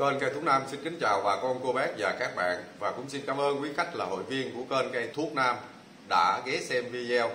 Kênh cây thuốc Nam xin kính chào bà con, cô bác và các bạn và cũng xin cảm ơn quý khách là hội viên của kênh cây thuốc Nam đã ghé xem video.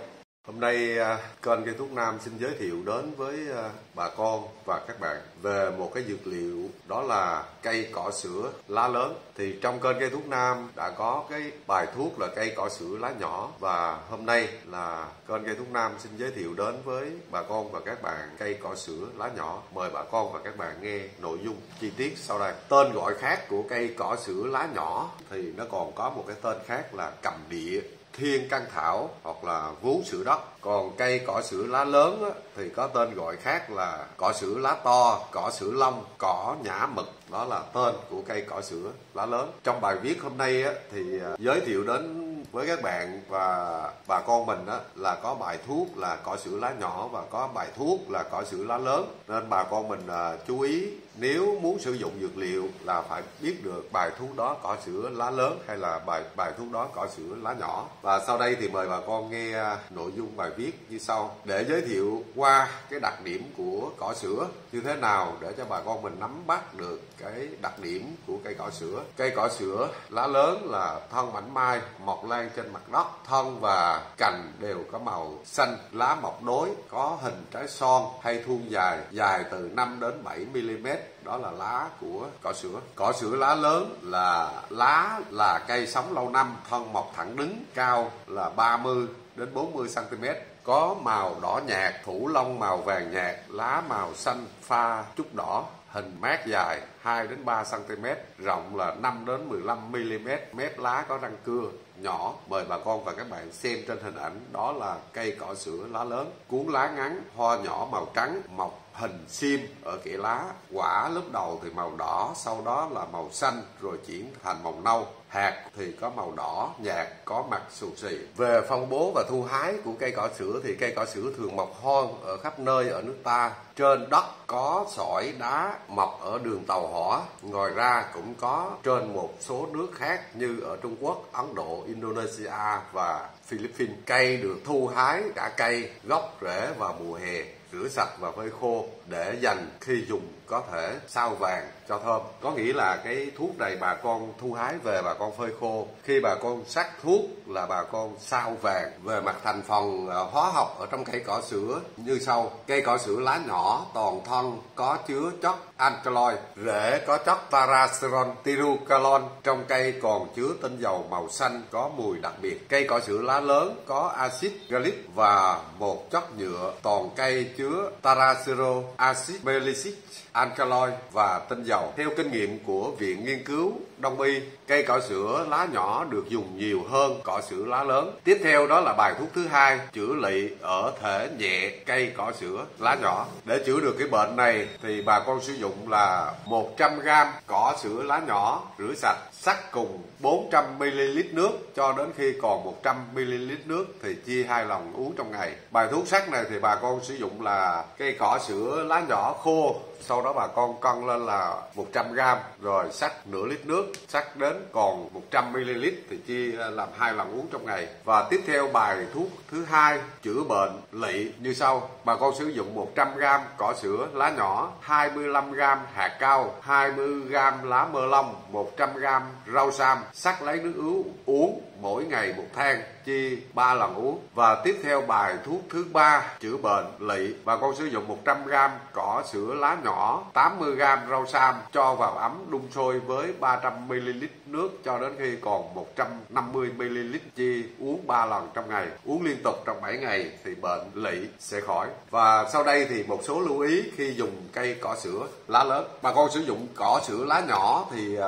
Hôm nay à, kênh cây thuốc Nam xin giới thiệu đến với à, bà con và các bạn về một cái dược liệu đó là cây cỏ sữa lá lớn. Thì trong kênh cây thuốc Nam đã có cái bài thuốc là cây cỏ sữa lá nhỏ và hôm nay là kênh cây thuốc Nam xin giới thiệu đến với bà con và các bạn cây cỏ sữa lá nhỏ. Mời bà con và các bạn nghe nội dung chi tiết sau đây. Tên gọi khác của cây cỏ sữa lá nhỏ thì nó còn có một cái tên khác là cầm địa thiên căn thảo hoặc là vú sữa đất. Còn cây cỏ sữa lá lớn á, thì có tên gọi khác là cỏ sữa lá to cỏ sữa lông cỏ nhã mực. Đó là tên của cây cỏ sữa lá lớn. Trong bài viết hôm nay á, thì à, giới thiệu đến với các bạn và bà con mình đó là có bài thuốc là cỏ sữa lá nhỏ và có bài thuốc là cỏ sữa lá lớn. Nên bà con mình à, chú ý nếu muốn sử dụng dược liệu là phải biết được bài thuốc đó cỏ sữa lá lớn hay là bài bài thuốc đó cỏ sữa lá nhỏ. Và sau đây thì mời bà con nghe à, nội dung bài viết như sau. Để giới thiệu qua cái đặc điểm của cỏ sữa như thế nào để cho bà con mình nắm bắt được cái đặc điểm của cây cỏ sữa. Cây cỏ sữa lá lớn là thân mảnh mai mọc lan trên mặt đất, thân và cành đều có màu xanh, lá mọc đối, có hình trái son hay thuôn dài dài từ 5 đến 7 mm đó là lá của cỏ sữa. Cỏ sữa lá lớn là lá là cây sống lâu năm, thân mọc thẳng đứng, cao là 30 đến 40 cm có màu đỏ nhạt, thủ lông màu vàng nhạt, lá màu xanh pha chút đỏ, hình mát dài. 2 đến 3 cm, rộng là 5 đến 15 mm, mép lá có răng cưa nhỏ. Mời bà con và các bạn xem trên hình ảnh. Đó là cây cỏ sữa lá lớn, cuốn lá ngắn, hoa nhỏ màu trắng, mọc hình sim ở kẽ lá. Quả lúc đầu thì màu đỏ sau đó là màu xanh rồi chuyển thành màu nâu. Hạt thì có màu đỏ nhạt có mặt xù xì. Về phong bố và thu hái của cây cỏ sữa thì cây cỏ sữa thường mọc hoang ở khắp nơi ở nước ta. Trên đất có sỏi đá mọc ở đường tàu hỏa ngoài ra cũng có trên một số nước khác như ở Trung Quốc, Ấn Độ, Indonesia và Philippines. Cây được thu hái cả cây gốc rễ vào mùa hè rửa sạch và phơi khô để dành khi dùng có thể sao vàng cho thơm. Có nghĩa là cái thuốc này bà con thu hái về bà con phơi khô. Khi bà con sắc thuốc là bà con sao vàng về mặt thành phần ờ, hóa học ở trong cây cỏ sữa. Như sau, cây cỏ sữa lá nhỏ, toàn thân có chứa chất alkaloid, rễ có chất paraceron tirucalon trong cây còn chứa tinh dầu màu xanh có mùi đặc biệt. Cây cỏ sữa lá lớn có axit gallic và một chất nhựa. Toàn cây chứa taracero axit melicic alkaloid và tinh dầu. Theo kinh nghiệm của Viện Nghiên cứu Đông y, cây cỏ sữa lá nhỏ được dùng nhiều hơn cỏ sữa lá lớn. Tiếp theo đó là bài thuốc thứ hai, chữa lị ở thể nhẹ cây cỏ sữa lá nhỏ. Để chữa được cái bệnh này thì bà con sử dụng là 100 g cỏ sữa lá nhỏ rửa sạch sắc cùng 400 ml nước cho đến khi còn 100 ml nước thì chia hai lần uống trong ngày. Bài thuốc sắc này thì bà con sử dụng là cây cỏ sữa lá nhỏ khô sau đó bà con cân lên là 100 gram, rồi sắc nửa lít nước, sắc đến còn 100 ml thì chia làm hai lần uống trong ngày. Và tiếp theo bài thuốc thứ hai, chữa bệnh lị như sau. Bà con sử dụng 100 gram cỏ sữa lá nhỏ 25 gram hạt cao 20 gram lá mơ lông 100 gram rau sam sắc lấy nước ứ uống mỗi ngày một thang, chia 3 lần uống. Và tiếp theo bài thuốc thứ ba, chữa bệnh lị. Bà con sử dụng 100 gram cỏ sữa lá nhỏ 80 g rau sam cho vào ấm đun sôi với 300 ml nước cho đến khi còn 150 ml chia uống 3 lần trong ngày. Uống liên tục trong 7 ngày thì bệnh lị sẽ khỏi. Và sau đây thì một số lưu ý khi dùng cây cỏ sữa lá lớn. Bà con sử dụng cỏ sữa lá nhỏ thì uh,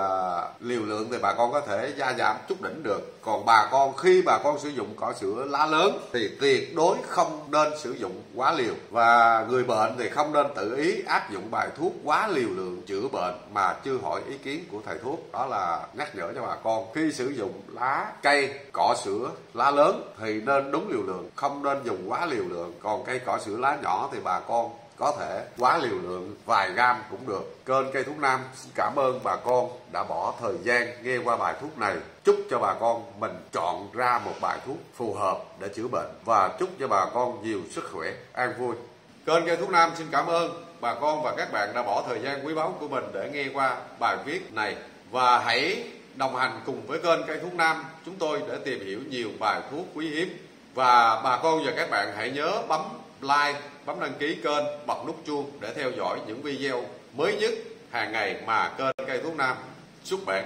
liều lượng thì bà con có thể gia giảm chút đỉnh được. Còn bà con khi bà con sử dụng cỏ sữa lá lớn thì tuyệt đối không nên sử dụng quá liều. Và người bệnh thì không nên tự ý áp dụng bài thuốc quá liều lượng chữa bệnh mà chưa hỏi ý kiến của thầy thuốc đó là nhắc nhở cho bà con khi sử dụng lá cây cỏ sữa lá lớn thì nên đúng liều lượng không nên dùng quá liều lượng còn cây cỏ sữa lá nhỏ thì bà con có thể quá liều lượng vài gram cũng được. Kênh cây thuốc nam xin cảm ơn bà con đã bỏ thời gian nghe qua bài thuốc này. Chúc cho bà con mình chọn ra một bài thuốc phù hợp để chữa bệnh và chúc cho bà con nhiều sức khỏe, an vui. Kênh cây thuốc nam xin cảm ơn bà con và các bạn đã bỏ thời gian quý báu của mình để nghe qua bài viết này. Và hãy đồng hành cùng với kênh cây thuốc nam, chúng tôi để tìm hiểu nhiều bài thuốc quý hiếm. Và bà con và các bạn hãy nhớ bấm like, bấm đăng ký kênh, bật nút chuông để theo dõi những video mới nhất hàng ngày mà kênh cây thuốc nam xuất bản.